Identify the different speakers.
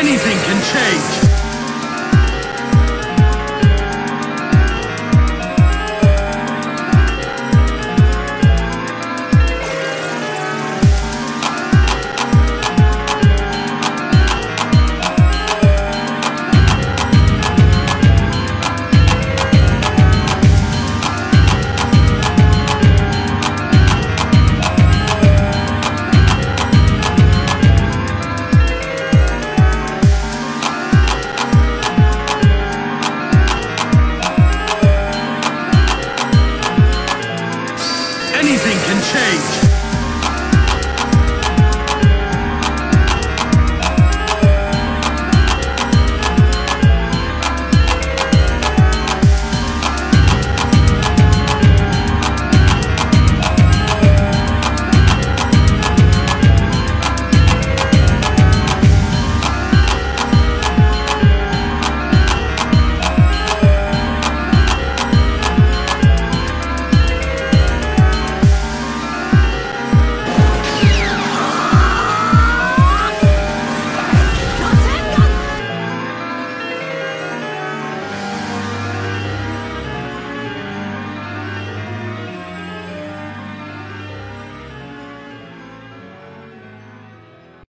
Speaker 1: anything can change.